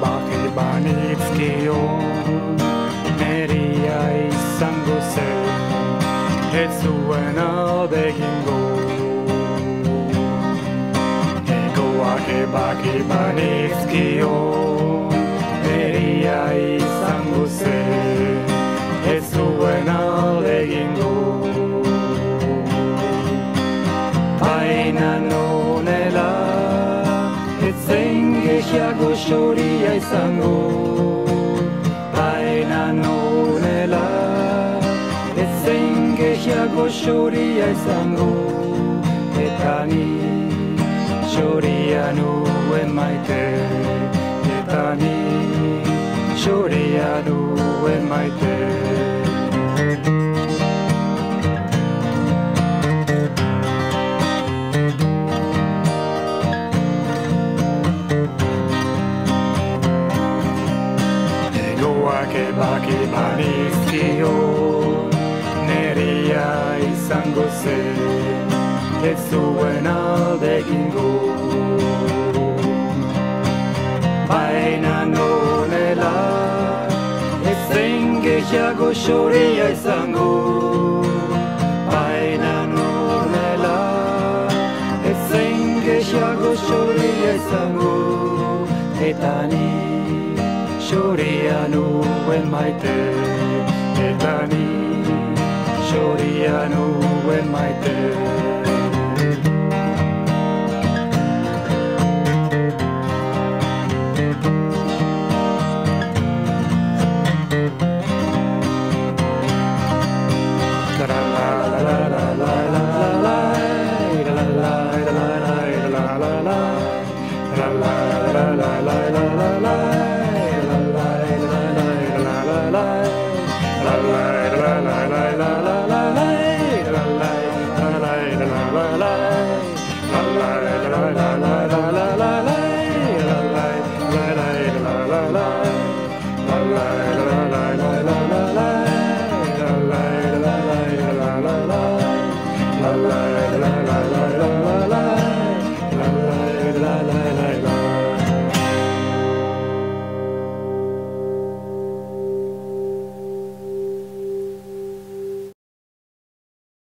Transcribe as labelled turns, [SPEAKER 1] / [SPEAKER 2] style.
[SPEAKER 1] bahi banitzkio Neria izango zen Ez zuen adekin go Egoak ebaki banitzkio Neria izango zen Ez zuen adekin Baina no gehiago xoria izango Baina nonela Ez zen gehiago xoria izango Eta ni xoria nuen maite Eta ni xoria nuen maite Egoak ebaki banizkio Neria izango zen Ez zuen aldegingo Baina nonela Ez zen gehiago xoria izango. Baina nonela Ez zen gehiago xoria izango. Eta ni xoria nuen maite Eta ni xoria nuen maite. La la